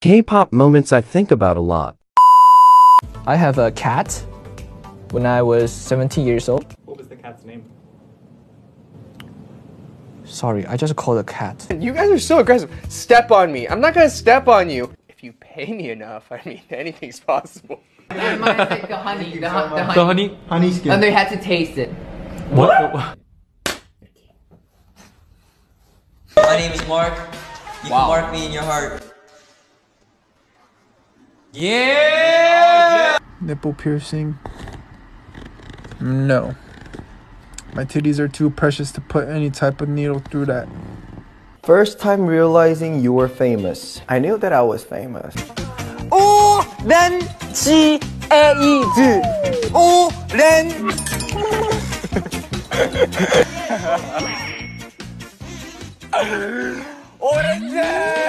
K-pop moments I think about a lot. I have a cat when I was 17 years old. What was the cat's name? Sorry, I just called a cat. You guys are so aggressive. Step on me. I'm not gonna step on you. If you pay me enough, I mean, anything's possible. Mine is like the honey, the, hu- the honey. The honey. Honey skin. And they had to taste it. What? what? My name is Mark. You can mark me in your heart. Nipple piercing. No. My titties are too precious to put any type of needle through that. First time realizing you were famous. I knew that I was famous.